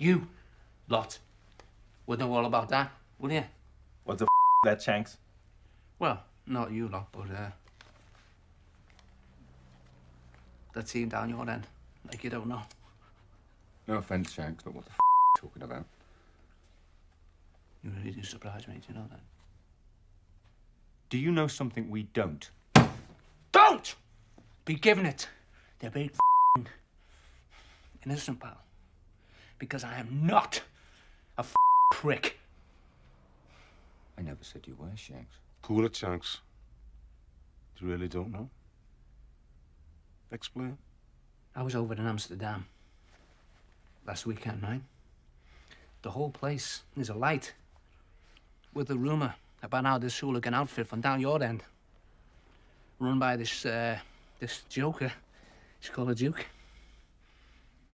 You lot would know all about that, wouldn't you? What the f that, Shanks? Well, not you lot, but uh, that team down your end, like you don't know. No offence, Shanks, but what the f are you talking about? You really do surprise me, do you know that? Do you know something we don't? Don't be giving it the big f***ing innocent pal. Because I am not a prick. I never said you were, Shanks. Cool it, Shanks. You really don't know? Explain. I was over in Amsterdam last weekend, right? The whole place is alight with the rumour about how this hooligan outfit from down your end, run by this uh, this joker, he's called a Duke.